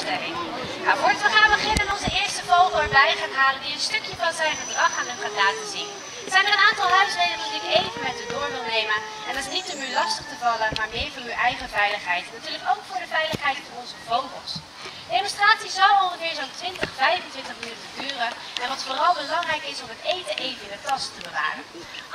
tentoonstelling. Nou, we gaan beginnen onze eerste vogel erbij gaan halen die een stukje van zijn gedrag aan u gaat laten zien, zijn er een aantal huisregels die ik even met u door wil nemen. En dat is niet om u lastig te vallen, maar meer voor uw eigen veiligheid. Natuurlijk ook voor de veiligheid van onze vogels. De demonstratie zal ongeveer zo'n 20, 25 minuten duren. En wat vooral belangrijk is om het eten even in de tas te bewaren.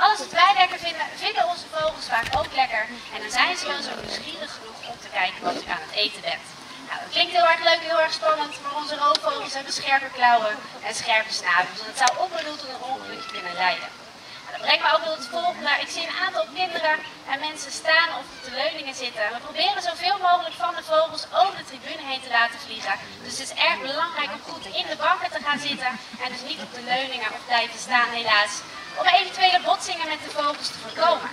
Alles wat wij lekker vinden, vinden onze vogels vaak ook lekker. En dan zijn ze wel zo nieuwsgierig genoeg om te kijken wat u aan het eten bent. Nou, dat klinkt heel erg leuk heel erg spannend, maar onze roofvogels hebben scherpe klauwen en scherpe snavels. En het zou onbedoeld tot een ongelukje kunnen leiden. Nou, dat brengt me ook tot het volgende. Ik zie een aantal kinderen en mensen staan of op de leuningen zitten. We proberen zoveel mogelijk van de vogels over de tribune heen te laten vliegen. Dus het is erg belangrijk om goed in de banken te gaan zitten en dus niet op de leuningen of blijven staan helaas. Om eventuele botsingen met de vogels te voorkomen.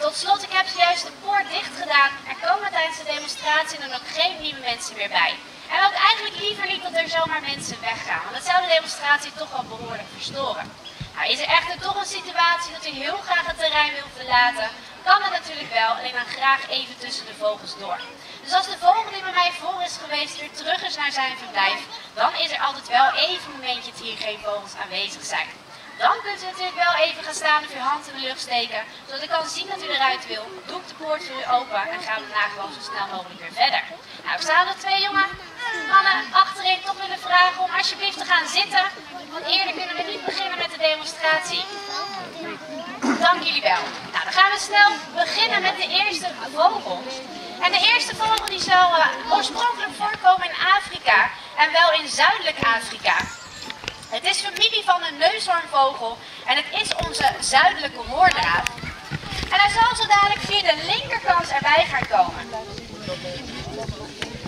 Tot slot, ik heb zojuist de poort dicht gedaan. Er komen tijdens de demonstratie dan ook geen nieuwe mensen meer bij. En hadden eigenlijk liever niet dat er zomaar mensen weggaan, want dat zou de demonstratie toch wel behoorlijk verstoren. Nou, is er echter toch een situatie dat u heel graag het terrein wil verlaten, kan het natuurlijk wel, alleen dan graag even tussen de vogels door. Dus als de vogel die bij mij voor is geweest weer terug is naar zijn verblijf, dan is er altijd wel even een momentje dat hier geen vogels aanwezig zijn. Dan kunt u natuurlijk wel even gaan staan of uw hand in de lucht steken, zodat ik kan zien dat u eruit wil. Doe ik de poort voor u open en gaan we daarna gewoon zo snel mogelijk weer verder. Nou, ik staan er twee jonge mannen achterin toch willen vragen om alsjeblieft te gaan zitten, want eerder kunnen we niet beginnen met de demonstratie. Dank jullie wel. Nou, dan gaan we snel beginnen met de eerste vogel. En de eerste vogel die zal uh, oorspronkelijk voorkomen in Afrika en wel in Zuidelijk Afrika. Het is familie van een neushoornvogel en het is onze zuidelijke hoornraaf. En hij zal zo dadelijk via de linkerkant erbij gaan komen.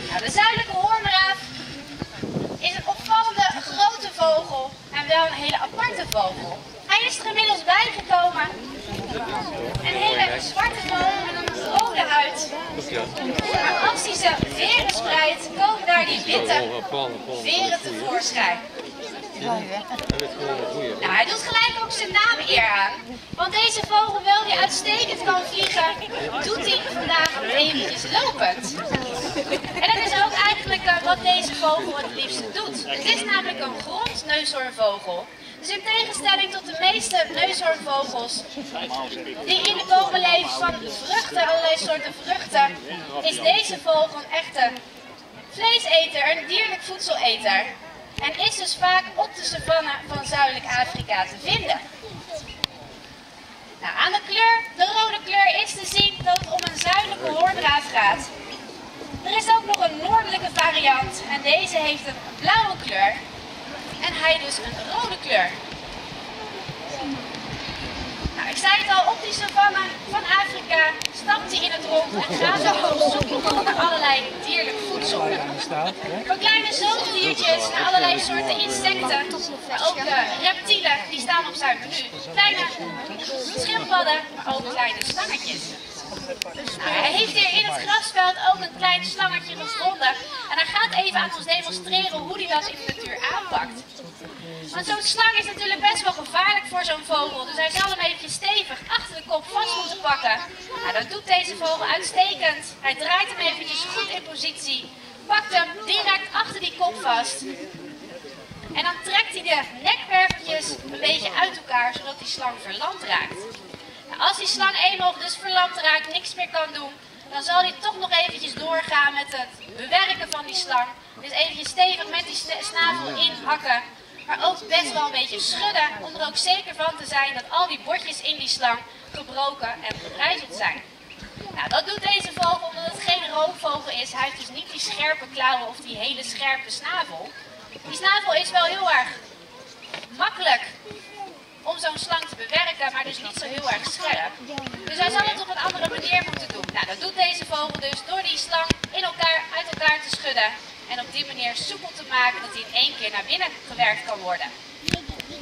Nou, de zuidelijke hoornraaf is een opvallende grote vogel en wel een hele aparte vogel. Hij is er inmiddels bijgekomen. Een hele zwarte vogel met een rode huid. Maar als hij zijn veren spreidt, komen daar die witte veren tevoorschijn. Nou, hij doet gelijk ook zijn naam eer aan. Want deze vogel, wel die uitstekend kan vliegen, doet hij vandaag eventjes lopend. En dat is ook eigenlijk uh, wat deze vogel het liefste doet. Het is namelijk een grondneushoornvogel. Dus in tegenstelling tot de meeste neushoornvogels die in de bomen leven van vruchten, allerlei soorten vruchten, is deze vogel een echte vleeseter, een dierlijk voedseleter en is dus vaak op de savanne van Zuidelijk Afrika te vinden. Nou, aan de kleur, de rode kleur, is te zien dat het om een zuidelijke hoornraaf gaat. Er is ook nog een noordelijke variant en deze heeft een blauwe kleur en hij dus een rode kleur. Nou, ik zei het al, op die savanne van Afrika stapt hij in het rond en gaat zo op zoek naar allerlei dierlijk voedsel. Van kleine zoogdiertjes naar allerlei soorten insecten, maar ook de reptielen, die staan op zijn menu. Kleine schildpadden, maar ook kleine slangetjes. Nou, hij heeft hier in het grasveld ook een klein slangetje gevonden. En hij gaat even aan ons demonstreren hoe hij dat in de natuur aanpakt. Want zo'n slang is natuurlijk best wel gevaarlijk voor zo'n vogel. Dus hij zal hem eventjes stevig achter de kop vast moeten pakken. Nou, dat doet deze vogel uitstekend. Hij draait hem eventjes goed in positie. Pakt hem direct achter die kop vast. En dan trekt hij de nekwerveltjes een beetje uit elkaar, zodat die slang verlamd raakt. Nou, als die slang eenmaal dus verlamd raakt, niks meer kan doen, dan zal hij toch nog eventjes doorgaan met het bewerken van die slang. Dus eventjes stevig met die snavel inhakken, maar ook best wel een beetje schudden, om er ook zeker van te zijn dat al die bordjes in die slang gebroken en gebrijzeld zijn. Nou, dat doet deze vogel omdat het geen roofvogel is. Hij heeft dus niet die scherpe klauwen of die hele scherpe snavel. Die snavel is wel heel erg makkelijk om zo'n slang te bewerken, maar dus niet zo heel erg scherp. Dus hij zal het op een andere manier moeten doen. Nou, dat doet deze vogel dus door die slang in elkaar, uit elkaar te schudden en op die manier soepel te maken dat hij in één keer naar binnen gewerkt kan worden.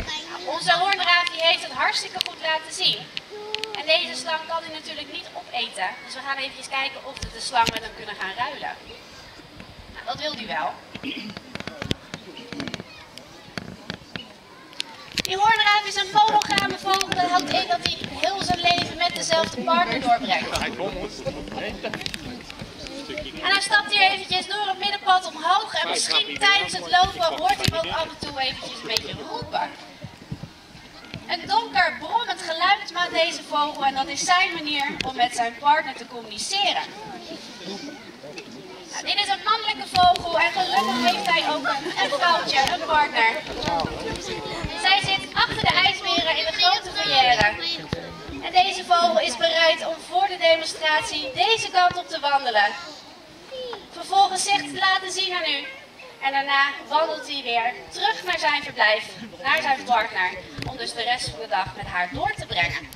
Nou, onze hoornraaf die heeft het hartstikke goed laten zien. En deze slang kan hij natuurlijk niet opeten. Dus we gaan even kijken of we de slang met hem kunnen gaan ruilen. Nou, dat wil hij wel. Die hoornraaf is een monogame vogel. Dat houdt in dat hij heel zijn leven met dezelfde partner doorbrengt. En hij stapt hier eventjes door het middenpad omhoog en misschien tijdens het lopen hoort hij ook af en toe eventjes een beetje roepen. Een donker, brommend geluid maakt deze vogel en dat is zijn manier om met zijn partner te communiceren. Nou, dit is een mannelijke vogel en gelukkig heeft hij ook een, vrouwtje, een partner. Zij zit achter de ijsberen in de grote verrière. En deze vogel is bereid om voor de demonstratie deze kant op te wandelen. Vervolgens te laten zien aan u. En daarna wandelt hij weer terug naar zijn verblijf, naar zijn partner, om dus de rest van de dag met haar door te brengen.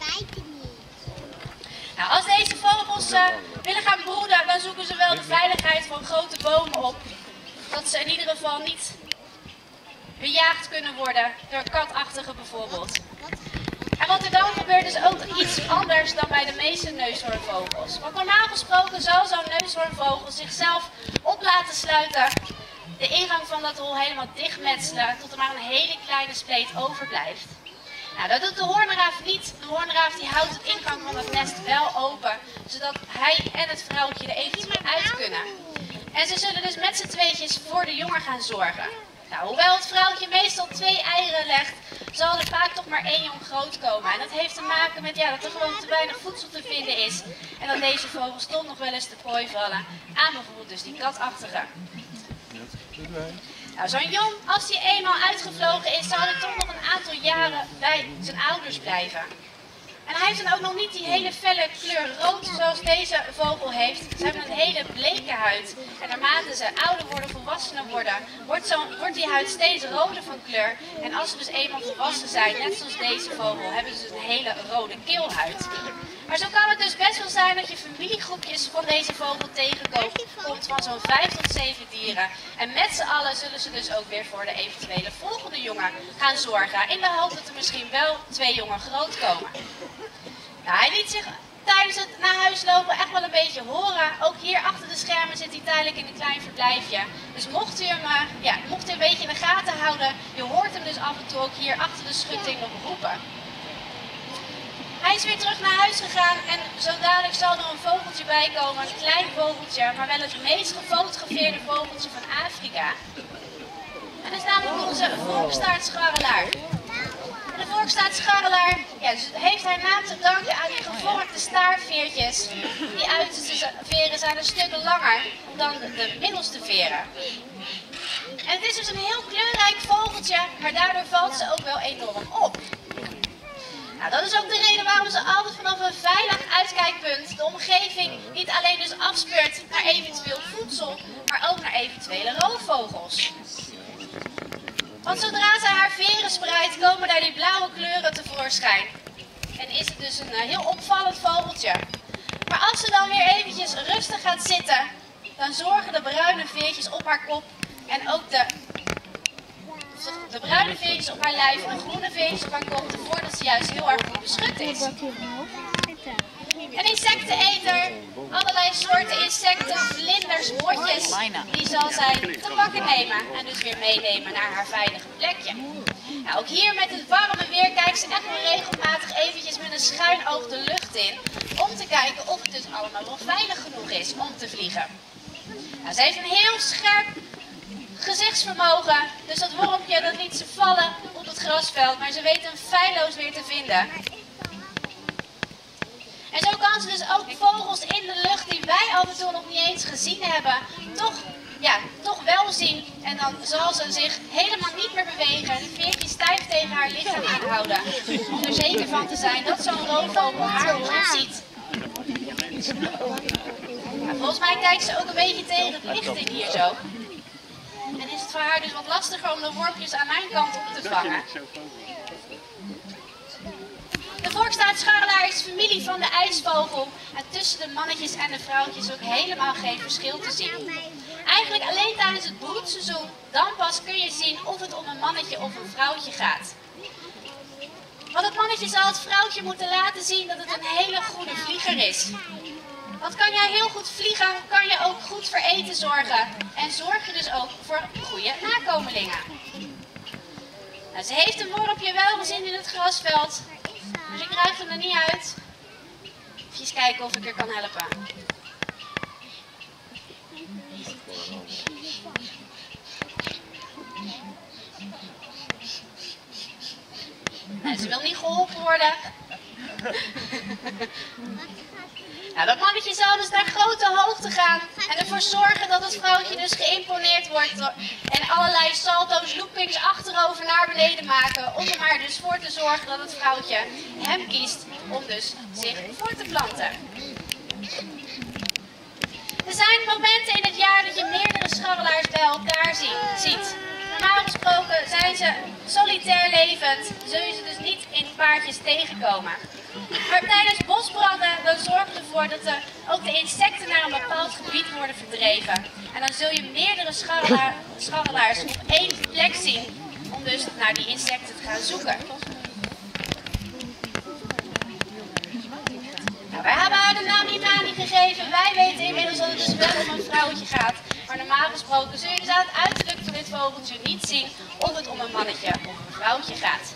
Nou, als deze vogels uh, willen gaan broeden, dan zoeken ze wel de veiligheid van grote bomen op. Dat ze in ieder geval niet bejaagd kunnen worden door katachtigen bijvoorbeeld. En wat er dan gebeurt is ook iets anders dan bij de meeste neushoornvogels. Want normaal gesproken zal zo'n neushoornvogel zichzelf op laten sluiten, de ingang van dat hol helemaal dichtmetselen, tot er maar een hele kleine spleet overblijft. Nou, dat doet de hoornraaf niet. De hoornraaf die houdt de ingang van het nest wel open, zodat hij en het vrouwtje er eventjes uit kunnen. En ze zullen dus met z'n tweetjes voor de jongen gaan zorgen. Nou, hoewel het vrouwtje meestal twee eieren legt, zal er vaak toch maar één jong groot komen. En dat heeft te maken met ja, dat er gewoon te weinig voedsel te vinden is. En dat deze vogels toch nog wel eens te prooi vallen aan bijvoorbeeld dus die katachtige. Nou, zo'n jong, als hij eenmaal uitgevlogen is, zal hij toch nog een aantal jaren bij zijn ouders blijven. En hij heeft dan ook nog niet die hele felle kleur rood zoals deze vogel heeft. Ze hebben een hele bleke huid. En naarmate ze ouder worden, volwassener worden, wordt, zo, wordt die huid steeds roder van kleur. En als ze dus eenmaal volwassen zijn, net zoals deze vogel, hebben ze dus een hele rode keelhuid. Maar zo kan het dus best wel zijn dat je familiegroepjes van deze vogel tegenkomt. Komt van zo'n 5 tot 7 dieren. En met z'n allen zullen ze dus ook weer voor de eventuele volgende jongen gaan zorgen. In de hoop dat er misschien wel twee jongen groot komen. Hij liet zich tijdens het naar huis lopen echt wel een beetje horen. Ook hier achter de schermen zit hij tijdelijk in een klein verblijfje. Dus mocht u hem, uh, ja, mocht u een beetje in de gaten houden, je hoort hem dus af en toe ook hier achter de schutting nog roepen. Hij is weer terug naar huis gegaan en zo dadelijk zal er een vogeltje bij komen. Een klein vogeltje, maar wel het meest gefotografeerde vogeltje van Afrika. En dat is namelijk onze volkstaartscharrelaar. De volkstaartscharrelaar ja, dus heeft haar naam te danken aan die gevorkte staartveertjes. Die uiterste veren zijn een stuk langer dan de middelste veren. En het is dus een heel kleurrijk vogeltje, maar daardoor valt ze ook wel enorm op. Nou, dat is ook de reden waarom ze altijd vanaf een veilig uitkijkpunt de omgeving niet alleen dus afspeurt naar eventueel voedsel, maar ook naar eventuele roofvogels. Want zodra zij haar veren spreidt, komen daar die blauwe kleuren tevoorschijn. En is het dus een eh, heel opvallend vogeltje. Maar als ze dan weer eventjes rustig gaat zitten, dan zorgen de bruine veertjes op haar kop en ook de de bruine veertjes op haar lijf en de groene veertjes op haar kop ervoor dat ze juist heel erg goed beschut is. Een insecteneter, allerlei soorten insecten, vlinders, motjes, die zal zij te pakken nemen en dus weer meenemen naar haar veilige plekje. Nou, ook hier met het warme weer kijkt ze echt wel regelmatig eventjes met een schuin oog de lucht in, om te kijken of het dus allemaal wel veilig genoeg is om te vliegen. Nou, ze heeft een heel scherp gezichtsvermogen. Dus dat wormpje dat liet ze vallen op het grasveld, maar ze weet hem feilloos weer te vinden. En zo kan ze dus ook vogels in de lucht die wij af en toe nog niet eens gezien hebben, toch, ja, toch wel zien. En dan zal ze zich helemaal niet meer bewegen, de veertjes stijf tegen haar lichaam aanhouden. Om er zeker van te zijn dat zo'n roofvogel haar nog ziet. volgens mij kijkt ze ook een beetje tegen het licht in hier zo. Voor haar dus wat lastiger om de wormpjes aan mijn kant op te vangen. De volkstaartscharrelaar is familie van de ijsvogel en tussen de mannetjes en de vrouwtjes ook helemaal geen verschil te zien. Eigenlijk alleen tijdens het broedseizoen, dan pas kun je zien of het om een mannetje of een vrouwtje gaat. Want het mannetje zal het vrouwtje moeten laten zien dat het een hele goede vlieger is. Want kan jij heel goed vliegen, kan je ook goed voor eten zorgen. En zorg je dus ook voor goede nakomelingen. Nou, ze heeft een wormpje wel gezien in het grasveld. Dus ik krijg hem er niet uit. Even kijken of ik er kan helpen. Nou, ze wil niet geholpen worden. Dat mannetje zal dus naar grote hoogte gaan en ervoor zorgen dat het vrouwtje dus geïmponeerd wordt en allerlei salto's, loopings achterover naar beneden maken om er maar dus voor te zorgen dat het vrouwtje hem kiest om dus zich voor te planten. Er zijn momenten in het jaar dat je meerdere scharrelaars bij elkaar ziet. Normaal gesproken zijn ze solitair levend, zul je ze dus niet in paardjes tegenkomen. Maar tijdens bosbranden dan zorgen ervoor dat er ook de insecten naar een bepaald gebied worden verdreven. En dan zul je meerdere scharrelaars op één plek zien om dus naar die insecten te gaan zoeken. Nou, wij hebben haar de naam Imani gegeven. Wij weten inmiddels dat het dus wel om een vrouwtje gaat. Maar normaal gesproken zul je dus aan het uiterlijk van dit vogeltje niet zien of het om een mannetje of een vrouwtje gaat.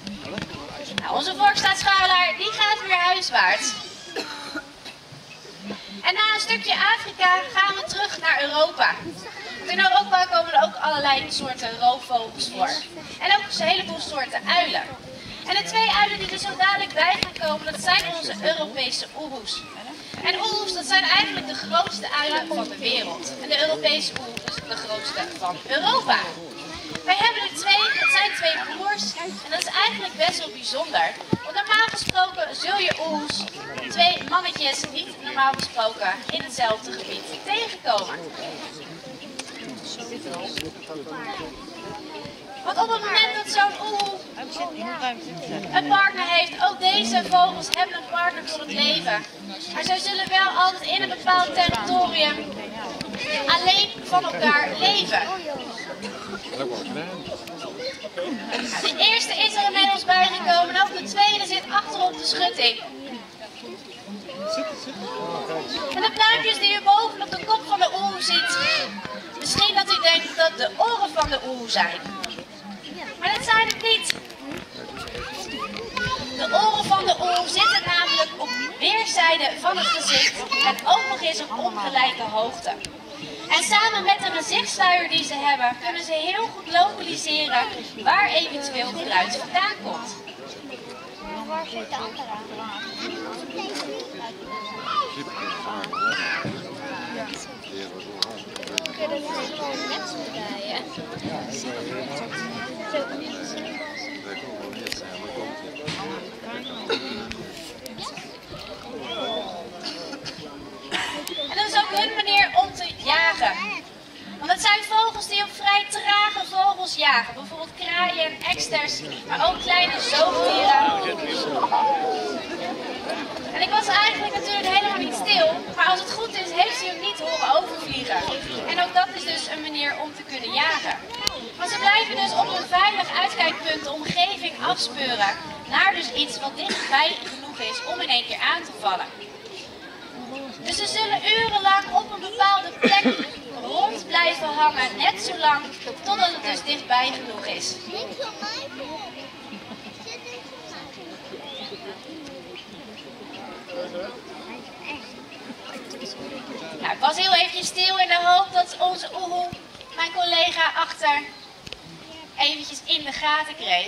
Nou, onze volksstaatschouwelaar die gaat weer huiswaarts. En na een stukje Afrika gaan we terug naar Europa. In Europa komen er ook allerlei soorten roofvogels voor. En ook een heleboel soorten uilen. En de twee uilen die er zo dadelijk bij gaan komen, dat zijn onze Europese oehoes. En oehoes, dat zijn eigenlijk de grootste uilen van de wereld. En de Europese oehoes is de grootste van Europa. Wij hebben er twee, het zijn twee broers. En dat is eigenlijk best wel bijzonder. Want normaal gesproken zul je oehoes, twee mannetjes, niet normaal gesproken in hetzelfde gebied tegenkomen. Want op het moment dat zo'n oehoe een partner heeft, ook deze vogels hebben een partner tot het leven. Maar zij zullen wel altijd in een bepaald territorium alleen van elkaar leven. De eerste is er inmiddels bijgekomen en ook de tweede zit achter op de schutting. En de pluimpjes die u boven op de kop van de oehoe ziet, misschien dat u denkt dat de oren van de oehoe zijn. Maar dat zijn het niet. De oren van de oehoe zitten namelijk op weerszijden van het gezicht en ook nog eens op ongelijke hoogte. En samen met de gezichtsluier die ze hebben, kunnen ze heel goed lokaliseren waar eventueel geluid vandaan komt. Kunnen gewoon net? En dat manier om te jagen. Want het zijn vogels die op vrij trage vogels jagen. Bijvoorbeeld kraaien en eksters, maar ook kleine zoogdieren. En ik was eigenlijk natuurlijk helemaal niet stil, maar als het goed is, heeft hij hem niet horen overvliegen. En ook dat is dus een manier om te kunnen jagen. Maar ze blijven dus op een veilig uitkijkpunt de omgeving afspeuren naar dus iets wat dichtbij genoeg is om in één keer aan te vallen. Dus ze zullen urenlang op een bepaalde plek rond blijven hangen, net zo lang totdat het dus dichtbij genoeg is. Nou, ik was heel eventjes stil in de hoop dat onze Oehoe, mijn collega achter, eventjes in de gaten kreeg.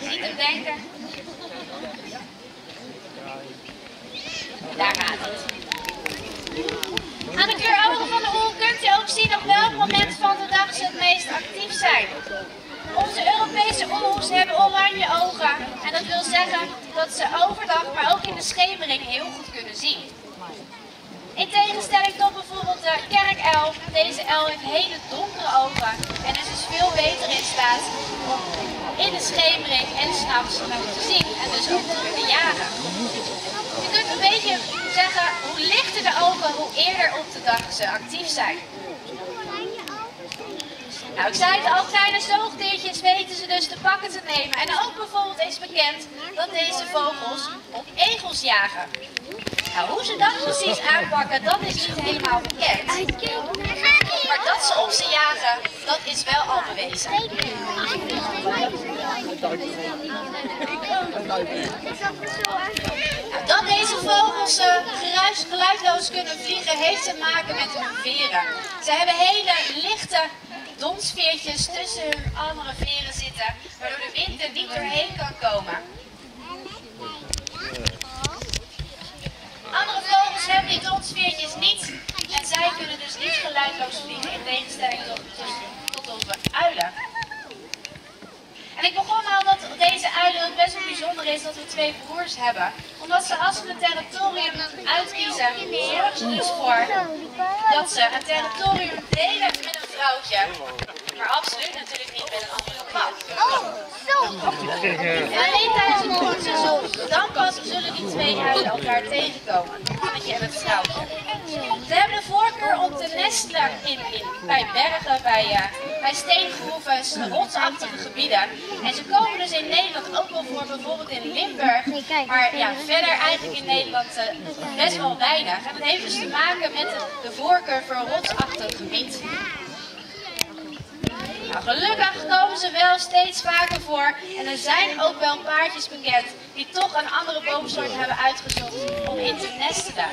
Niet te denken. Daar gaat het. Aan de kleurogen van de oel kunt u ook zien op welk moment van de dag ze het meest actief zijn. Onze Europese oehoes hebben oranje ogen en dat wil zeggen dat ze overdag, maar ook in de schemering heel goed kunnen zien. In tegenstelling tot bijvoorbeeld kerkelf, deze elf heeft hele donkere ogen en is dus veel beter in staat om in de schemering en s'nachts te zien en dus ook te kunnen jagen. Je kunt een beetje zeggen, hoe lichter de ogen, hoe eerder op de dag ze actief zijn. Nou, ik zei het al, kleine zoogdiertjes weten ze dus te pakken te nemen. En ook bijvoorbeeld is bekend dat deze vogels op egels jagen. Hoe ze dat precies aanpakken, dat is niet helemaal bekend. Maar dat ze op ze jagen, dat is wel al bewezen. Dat deze vogels uh, geluidloos kunnen vliegen, heeft te maken met hun veren. Ze hebben hele lichte donsveertjes tussen hun andere veren zitten, waardoor de wind er niet doorheen kan komen. Andere vogels hebben die donsveertjes niet en zij kunnen dus niet geluidloos vliegen, in tegenstelling tot, onze uilen. En ik begon al dat deze uilen best wel bijzonder is dat we twee broers hebben. Omdat ze als ze een territorium uitkiezen, zorgen ze dus voor dat ze een territorium delen met een vrouwtje. Maar absoluut natuurlijk niet met een andere man. Oh, zo! En alleen tijdens het broedseizoen, dan pas zullen die twee uilen elkaar tegenkomen. Mannetje en het vrouwtje. Ze hebben de voorkeur om te nestelen in, in, bij bergen, bij, uh, bij steengroeven, rotsachtige gebieden. En ze komen dus in Nederland ook wel voor, bijvoorbeeld in Limburg. Maar ja, verder eigenlijk in Nederland uh, best wel weinig. En dat heeft dus te maken met de, de voorkeur voor een rotsachtig gebied. Gelukkig komen ze wel steeds vaker voor en er zijn ook wel paardjes bekend die toch een andere boomsoort hebben uitgezocht om in te nestelen.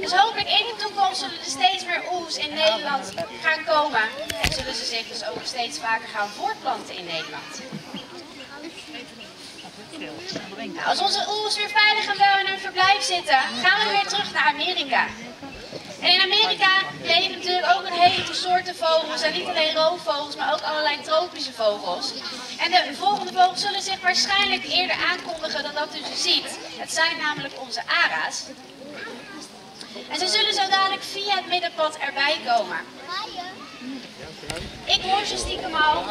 Dus hopelijk in de toekomst zullen er steeds meer oes in Nederland gaan komen en zullen ze zich dus ook steeds vaker gaan voortplanten in Nederland. Nou, als onze oes weer veilig en wel in hun verblijf zitten, gaan we weer terug naar Amerika. En in Amerika leven natuurlijk ook een heleboel soorten vogels. En niet alleen roofvogels, maar ook allerlei tropische vogels. En de volgende vogels zullen zich waarschijnlijk eerder aankondigen dan dat u ze ziet. Het zijn namelijk onze ara's. En ze zullen zo dadelijk via het middenpad erbij komen. Ik hoor ze stiekem al.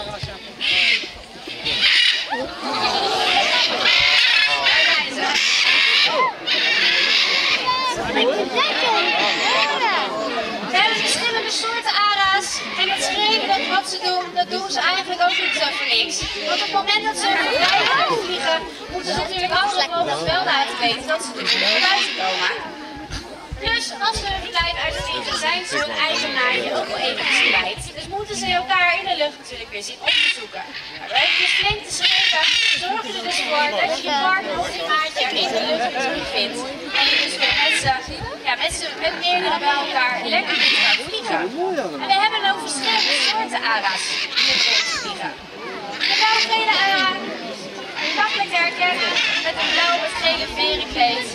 Verschillende soorten ara's en het schreeuwen dat wat ze doen, dat doen ze eigenlijk ook niet zo voor niks. Want op het moment dat ze blijven vliegen, moeten ze natuurlijk vogels wel laten weten dat ze er buiten komen. Plus, als ze hun verblijf uitvliegen, zijn ze hun eigen naadje ook wel even. Dus ze elkaar in de lucht natuurlijk weer zien op te zoeken. Maar hebben dus flink te zorg er dus voor dat je je partner of je maatje in de lucht terugvindt. En je dus weer met ze, ja, met, met meerdere bij elkaar lekker kunt gaan vliegen. En we hebben ook verschillende soorten ara's die erin vliegen. De blauwgele ara, makkelijk herkennen met een blauw met gele verenkleed.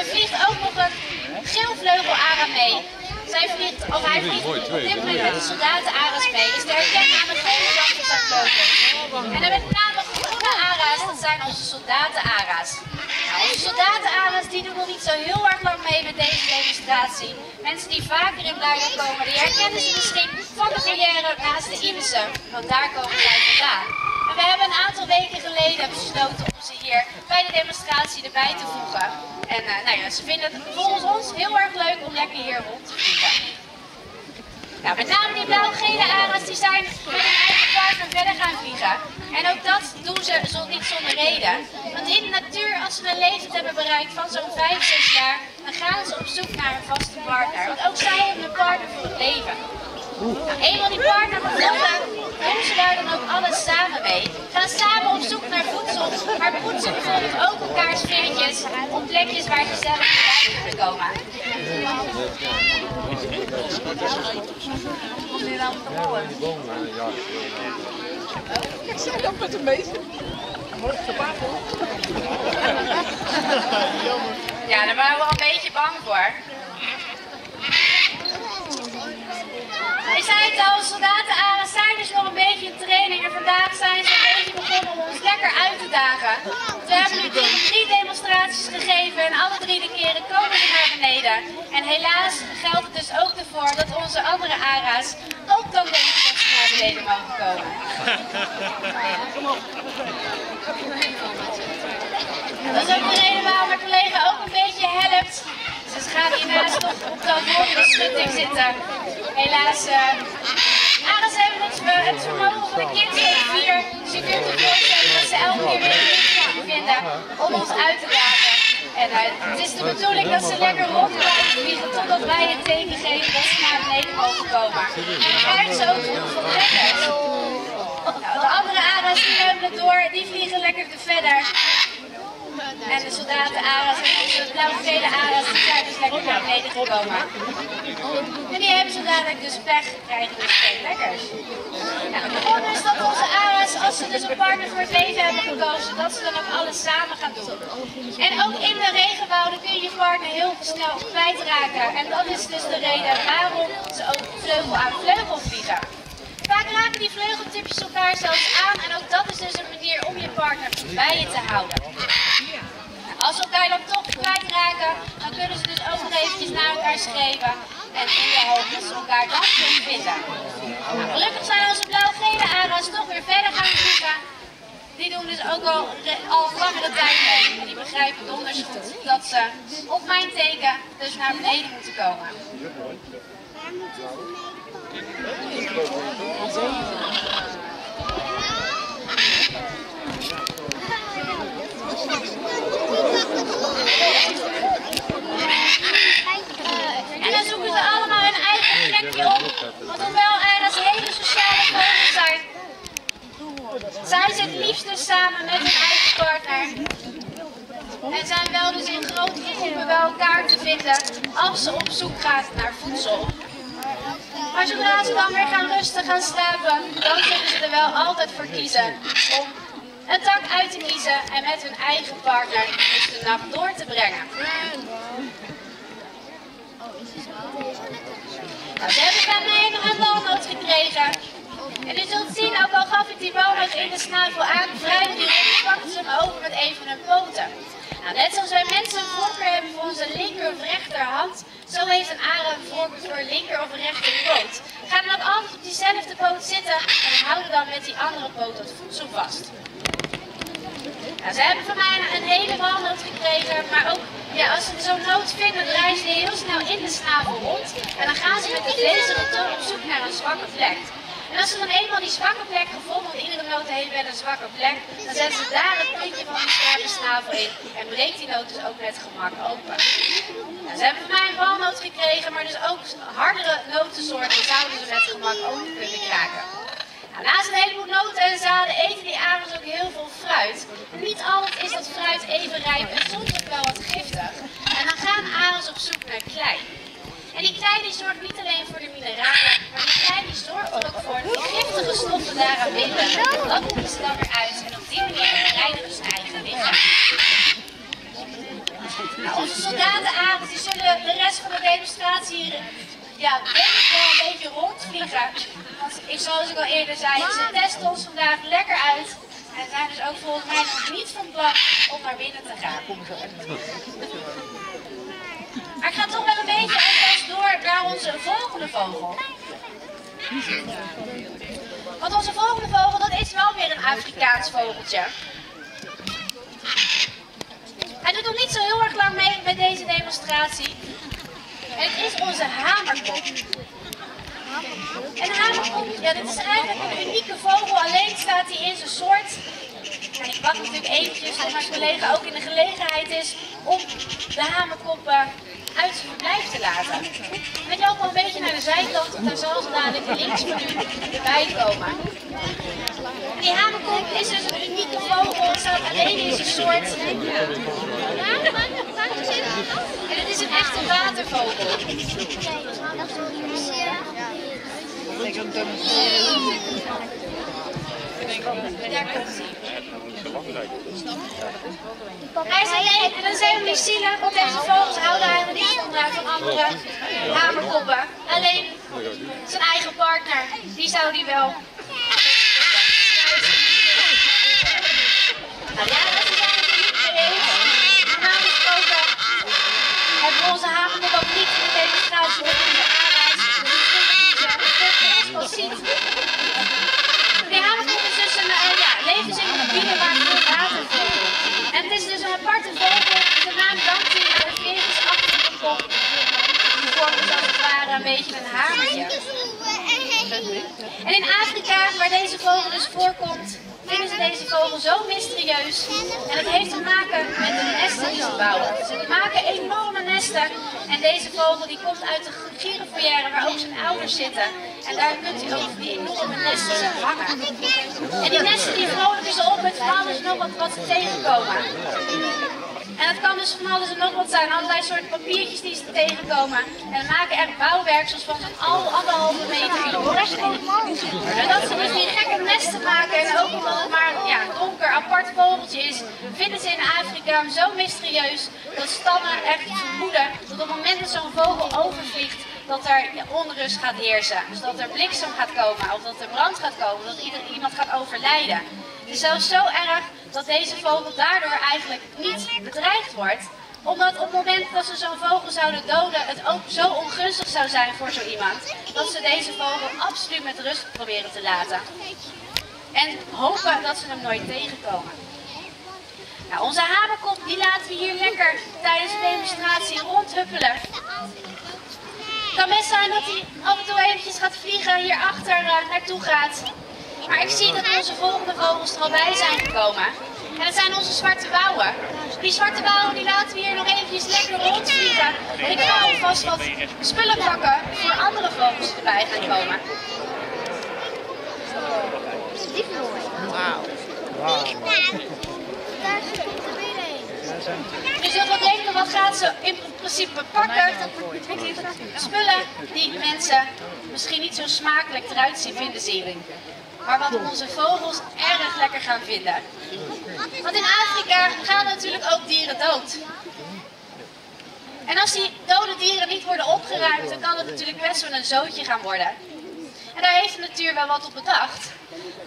Er vliegt ook nog een geelvleugel-ara mee. Zij vliegt, of hij vliegt op dit moment met de soldaten-ara's mee. Is te herkennen aan de gele kant van zijn vleugel. En dan met name groene ara's, dat zijn onze soldaten-ara's. Nou, onze soldaten-ara's die doen nog niet zo heel erg lang mee met deze demonstratie. Mensen die vaker in Blijden komen, die herkennen ze misschien van de carrière naast de Ibissen. Want daar komen zij vandaan. En we hebben een aantal weken geleden besloten om ze hier bij de demonstratie erbij te voegen. En uh, nou ja, ze vinden het volgens ons heel erg leuk om lekker hier rond te vliegen. Nou, met name die blauw-gele die zijn met hun eigen partner verder gaan vliegen. En ook dat doen ze zo niet zonder reden. Want in de natuur, als ze een leeftijd hebben bereikt van zo'n 5, 6 jaar, dan gaan ze op zoek naar een vaste partner. Want ook zij hebben een partner voor het leven. Eenmaal die partner gevonden, doen ze daar dan ook alles samen mee. Gaan samen op zoek naar voedsel, maar poetsen bijvoorbeeld ook elkaars veertjes op plekjes waar ze zelf bij kunnen komen. Ik zei ook met een beetje. Ja, daar waren we al een beetje bang voor. Zei het al, soldaten zijn dus nog een beetje in training en vandaag zijn ze een beetje begonnen om ons lekker uit te dagen. We hebben nu drie demonstraties gegeven en alle drie de keren komen ze naar beneden. En helaas geldt het dus ook ervoor dat onze andere ARA's ook dan denken naar beneden mogen komen. Dat is ook de reden waarom mijn collega ook een beetje helpt. Dus ze gaan hiernaast nog op de volgende schutting zitten. Helaas, uh, hebben het, uh, het vermogen van een kind van vier. Dus voorstellen dat ze elke keer weer een vinden om ons uit te dagen. En eh, het is de bedoeling dat ze lekker rond blijven vliegen totdat wij het teken geven dat ze naar beneden mogen komen. En krijgen ze ook veel lekkers. Nou, de andere ARA's die hebben het door, die vliegen lekker te verder. En de soldaten ARA's de blauw-gele ARA's die zijn dus lekker naar beneden gekomen. En die hebben zo dadelijk dus pech, krijgen dus geen lekkers. Het begon dus dat onze ARA's, als ze dus een partner voor het leven hebben gekozen, dat ze dan ook alles samen gaan doen. En ook in de regenwouden kun je je partner heel snel kwijtraken. En dat is dus de reden waarom ze ook vleugel aan vleugel vliegen. Vaak raken die vleugeltipjes elkaar zelfs aan en ook dat is dus een manier om je partner bij je te houden. Als ze elkaar dan toch kwijtraken, dan kunnen ze dus ook nog eventjes naar elkaar schreeuwen en in de hoop dat ze elkaar dan kunnen vinden. Nou, gelukkig zijn onze blauw-gele aras toch weer verder gaan zoeken. Die doen dus ook al, al langere tijd mee. En die begrijpen donders goed dat ze op mijn teken dus naar beneden moeten komen. Allemaal hun eigen plekje op. Want hoewel er als hele sociale vogels zijn, zijn ze het liefst dus samen met hun eigen partner. En zijn wel dus in grote groepen bij elkaar te vinden als ze op zoek gaan naar voedsel. Maar zodra ze dan weer gaan rusten, gaan slapen, dan zullen ze er wel altijd voor kiezen om een tak uit te kiezen en met hun eigen partner dus de nacht door te brengen. Nou, ze hebben van mij nog een walnoot gekregen. En u zult zien, ook al gaf ik die walnoot in de snavel aan, vrij direct pakten ze hem over met een van hun poten. Nou, net zoals wij mensen een voorkeur hebben voor onze linker of rechterhand, zo heeft een aarde een voorkeur voor linker of rechterpoot. Ga dan ook altijd op diezelfde poot zitten en houden dan met die andere poot het voedsel vast. Nou, ze hebben van mij een hele walnoot gekregen, maar ook ja, als ze zo'n noot vinden, draaien ze heel snel in de snavel rond. En dan gaan ze met de vlezige tong op zoek naar een zwakke plek. En als ze dan eenmaal die zwakke plek gevonden, want iedere noot heeft wel een zwakke plek, dan zetten ze daar het puntje van die scherpe snavel in en breekt die noot dus ook met gemak open. Nou, ze hebben van mij een walnoot gekregen, maar dus ook hardere notensoorten zouden ze met gemak open kunnen kraken. Nou, naast een heleboel noten en zaden eten die arends ook heel veel fruit. Niet altijd is dat fruit even rijp en soms ook wel wat giftig. En dan gaan arends op zoek naar klei. En die klei die zorgt niet alleen voor de mineralen, maar die klei die zorgt ook voor die giftige stoffen daaraan binden. Dat moeten ze dan weer uit en op die manier reinigen ze eigen lichaam. Nou, onze soldaten arends die zullen de rest van de demonstratie hier ja, denk ik wel een beetje rondvliegen. Want ik, zoals ik al eerder zei, ze testen ons vandaag lekker uit. En zijn dus ook volgens mij nog niet van plan om naar binnen te gaan. Maar ik ga toch wel een beetje door naar onze volgende vogel. Want onze volgende vogel, dat is wel weer een Afrikaans vogeltje. Hij doet nog niet zo heel erg lang mee met deze demonstratie. Het is onze hamerkop. En hamerkop, ja, dit is eigenlijk een unieke vogel. Alleen staat hij in zijn soort. Ik wacht natuurlijk eventjes tot mijn collega ook in de gelegenheid is om de hamerkoppen uit zijn verblijf te laten. En ik loop al een beetje naar de zijkant, want daar zal ze dadelijk links van u erbij komen. Die hamerkop is dus een unieke vogel, staat alleen in zijn soort. En het is een echte watervogel. Daar komt hij. Is alleen, en dan zijn we niet zielig, want deze vogels houden eigenlijk niet van van andere hamerkoppen. Alleen zijn eigen partner, die zou die wel nou ja, dat is eigenlijk niet gesproken hebben onze hamerkop ook niet in de. Dus. Die hamerkop is dus een uh, ja, levensgebieden waar veel water voorkomt. En het is dus een aparte vogel. De naam hij aan de veertjesachtige kop. Die vormt dus als het ware een beetje een hamertje. En in Afrika, waar deze vogel dus voorkomt, vinden ze deze vogel zo mysterieus. En dat heeft te maken met de nesten die ze bouwen. Ze maken enorme nesten. En deze vogel die komt uit de gierenfoyer waar ook zijn ouders zitten. En daar kunt u ook die enorme nesten hangen. En die nesten die vrolijken ze op met alles nog wat, wat ze tegenkomen. En het kan dus van alles en nog wat zijn, allerlei soorten papiertjes die ze tegenkomen. En maken er bouwwerksels van zo'n al, anderhalve meter in. En dat ze dus die gekke nesten maken en ook omdat het maar ja, een donker apart vogeltje is, vinden ze in Afrika zo mysterieus dat stammen echt vermoeden dat op het moment dat zo'n vogel overvliegt, dat er onrust gaat heersen. Dus dat er bliksem gaat komen, of dat er brand gaat komen, dat iemand gaat overlijden. Het is zelfs zo erg dat deze vogel daardoor eigenlijk niet bedreigd wordt. Omdat op het moment dat ze zo'n vogel zouden doden, het ook zo ongunstig zou zijn voor zo iemand. Dat ze deze vogel absoluut met rust proberen te laten. En hopen dat ze hem nooit tegenkomen. Nou, onze hamerkop die laten we hier lekker tijdens de demonstratie rondhuppelen. Het kan best zijn dat hij af en toe eventjes gaat vliegen hierachter uh, naartoe gaat. Maar ik zie dat onze volgende vogels er al bij zijn gekomen. En dat zijn onze zwarte bouwen. Die zwarte bouwen die laten we hier nog eventjes lekker rondvliegen. En ik ga alvast wat spullen pakken voor andere vogels die erbij gaan komen. Wauw. Je zult wel denken, wat gaat ze in principe pakken? Spullen die mensen misschien niet zo smakelijk eruit zien vinden zien. Maar wat onze vogels erg lekker gaan vinden. Want in Afrika gaan natuurlijk ook dieren dood. En als die dode dieren niet worden opgeruimd, dan kan het natuurlijk best wel een zootje gaan worden. En daar heeft de natuur wel wat op bedacht.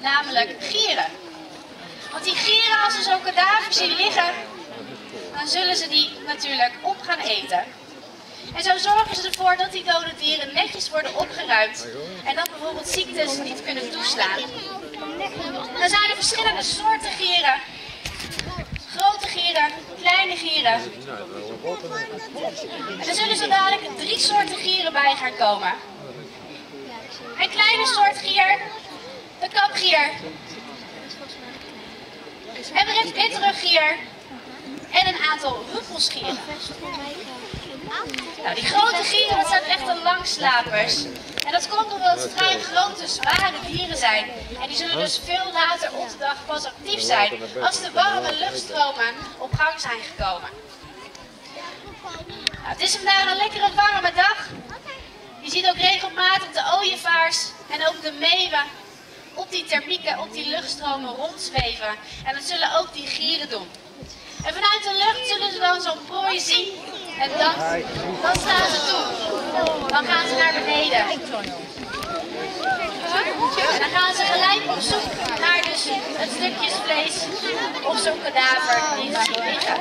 Namelijk gieren. Want die gieren, als ze zo'n kadaver zien liggen, dan zullen ze die natuurlijk op gaan eten. En zo zorgen ze ervoor dat die dode dieren netjes worden opgeruimd en dat bijvoorbeeld ziektes niet kunnen toeslaan. Er zijn er verschillende soorten gieren. Grote gieren, kleine gieren. En er zullen zo dadelijk drie soorten gieren bij gaan komen. Een kleine soort gier, de kapgier. En er is bitteruggier en een aantal ruffelsgieren. Nou, die grote gieren, dat zijn echte langslapers. En dat komt omdat het vrij grote, zware dieren zijn. En die zullen dus veel later op de dag pas actief zijn als de warme luchtstromen op gang zijn gekomen. Nou, het is vandaag een lekkere warme dag. Je ziet ook regelmatig de ooievaars en ook de meeuwen op die thermieken, op die luchtstromen rondzweven. En dat zullen ook die gieren doen. En vanuit de lucht zullen ze dan zo'n prooi zien. En dan, dan staan ze toe. Dan gaan ze naar beneden. En dan gaan ze gelijk op zoek naar dus het stukjes vlees of zo'n kadaver die ze zien liggen.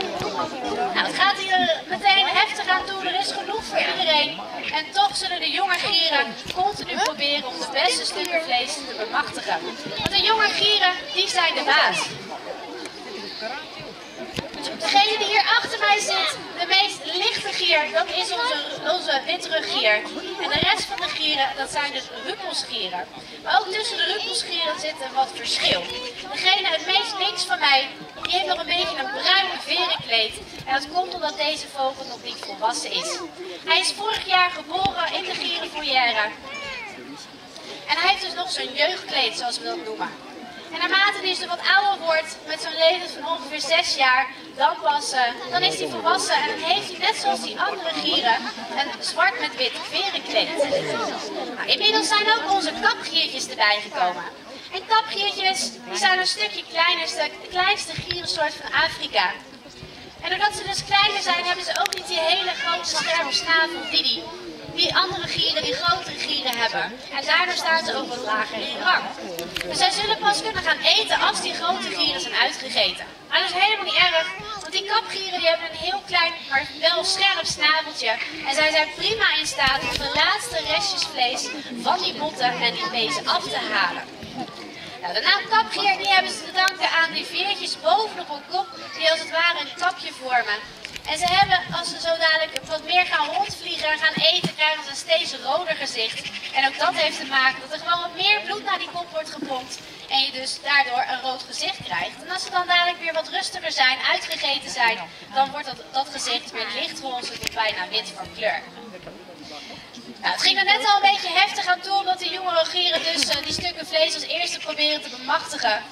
Nou, het gaat hier meteen heftig aan toe. Er is genoeg voor iedereen. En toch zullen de jonge gieren continu proberen om de beste stukken vlees te bemachtigen. Want de jonge gieren, die zijn de baas. Degene die hier achter mij zit, de meest lichte gier, dat is onze, onze. En de rest van de gieren, dat zijn dus ruppelsgieren. Maar ook tussen de ruppelsgieren zit een wat verschil. Degene het meest links van mij, die heeft nog een beetje een bruin verenkleed. En dat komt omdat deze vogel nog niet volwassen is. Hij is vorig jaar geboren in de gierenfoyer. En hij heeft dus nog zijn jeugdkleed, zoals we dat noemen. En naarmate hij dus wat ouder wordt, met zo'n leeftijd van ongeveer 6 jaar, dan, dan is hij volwassen en dan heeft hij net zoals die andere gieren een zwart met wit verenkleed. Nou, inmiddels zijn ook onze kapgiertjes erbij gekomen. En kapgiertjes die zijn een stukje kleiner, de kleinste gierensoort van Afrika. En doordat ze dus kleiner zijn, hebben ze ook niet die hele grote scherpe snavel die die die andere gieren, die grotere gieren hebben. En daardoor staan ze ook wat lager in rang. Dus zij zullen pas kunnen gaan eten als die grote gieren zijn uitgegeten. Maar dat is helemaal niet erg, want die kapgieren die hebben een heel klein, maar wel scherp snaveltje. En zij zijn prima in staat om de laatste restjes vlees van die botten en die pezen af te halen. Nou, de kapgier die hebben ze te danken aan die veertjes bovenop hun kop die als het ware een kapje vormen. En ze hebben, als ze zo dadelijk wat meer gaan rondvliegen en gaan eten, krijgen ze een steeds roder gezicht. En ook dat heeft te maken dat er gewoon wat meer bloed naar die kop wordt gepompt. En je dus daardoor een rood gezicht krijgt. En als ze dan dadelijk weer wat rustiger zijn, uitgegeten zijn, dan wordt dat, dat gezicht weer lichtroze tot bijna wit van kleur. Nou, het ging er net al een beetje heftig aan toe, omdat die jonge rogieren dus uh, die stukken vlees als eerste proberen te bemachtigen.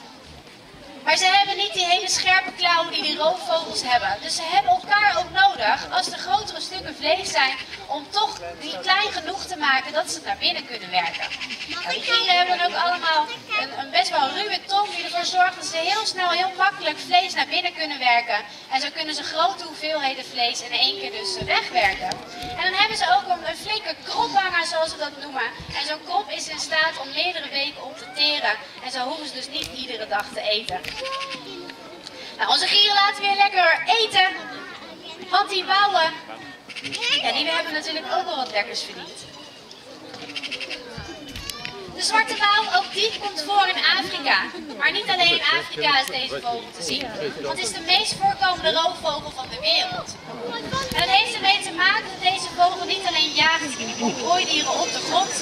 Maar ze hebben niet die hele scherpe klauwen die die roofvogels hebben. Dus ze hebben elkaar ook nodig als er grotere stukken vlees zijn om toch die klein genoeg te maken dat ze naar binnen kunnen werken. Nou, die gieren hebben dan ook allemaal een, een, best wel ruwe tong die ervoor zorgt dat ze heel snel, heel makkelijk vlees naar binnen kunnen werken. En zo kunnen ze grote hoeveelheden vlees in één keer dus wegwerken. En dan hebben ze ook een, een flinke krophanger zoals ze dat noemen. En zo'n krop is in staat om meerdere weken op te teren. En zo hoeven ze dus niet iedere dag te eten. Nou, onze gieren laten weer lekker eten. Want die bouwen, ja, die hebben natuurlijk ook wel wat lekkers verdiend. De zwarte wouw, ook die komt voor in Afrika. Maar niet alleen in Afrika is deze vogel te zien. Want het is de meest voorkomende roofvogel van de wereld. En dat heeft ermee te maken dat deze vogel niet alleen jaagt op op de grond.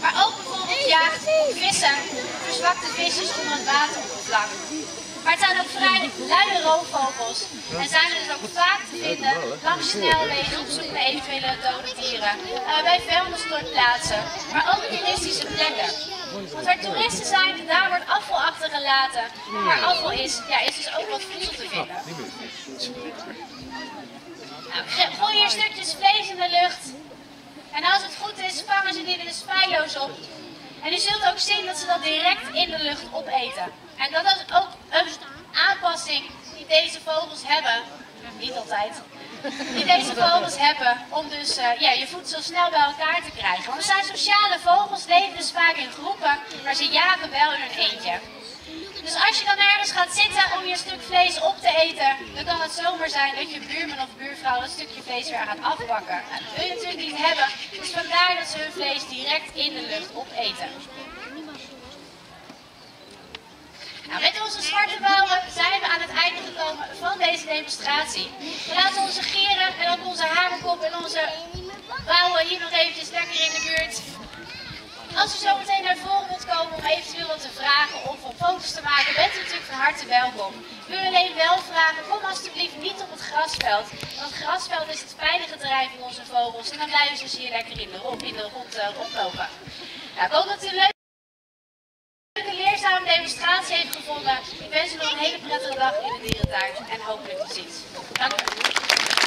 Maar ook bijvoorbeeld jaagt op vissen, verzwakte visjes onder het wateroppervlak. Maar het zijn ook vrij luide roofvogels en zijn er dus ook vaak te vinden langs snelwegen op zoek naar eventuele dode dieren, uh, bij vuilnisstortplaatsen, maar ook toeristische plekken. Want waar toeristen zijn, daar wordt afval achtergelaten. Waar afval is, ja, is dus ook wat voedsel te vinden. Nou, gooi hier stukjes vlees in de lucht. En als het goed is, vangen ze die dus feilloos op. En u zult ook zien dat ze dat direct in de lucht opeten. En dat is ook een aanpassing die deze vogels hebben. Niet altijd. Die deze vogels hebben om dus uh, ja, je voedsel snel bij elkaar te krijgen. Want het zijn sociale vogels, leven dus vaak in groepen, maar ze jagen wel in hun eentje. Dus als je dan ergens gaat zitten om je stuk vlees op te eten, dan kan het zomaar zijn dat je buurman of buurvrouw dat stukje vlees weer gaat afbakken. Nou, dat wil je natuurlijk niet hebben, dus vandaar dat ze hun vlees direct in de lucht opeten. Nou, met onze zwarte bouwen zijn we aan het einde gekomen van deze demonstratie. We laten onze geren en ook onze hamerkop en onze bouwen hier nog eventjes lekker in de buurt. Als u zo meteen naar voren wilt komen om eventueel wat te vragen of om foto's te maken, bent u natuurlijk van harte welkom. Ik wil alleen wel vragen, kom alsjeblieft niet op het grasveld. Want het grasveld is het veilige terrein van onze vogels en dan blijven ze dus hier lekker in de, in rond uh, rondlopen. Nou, ik hoop dat u een leuke leerzame demonstratie heeft gevonden. Ik wens u nog een hele prettige dag in de dierentuin en hopelijk tot ziens. Dank u.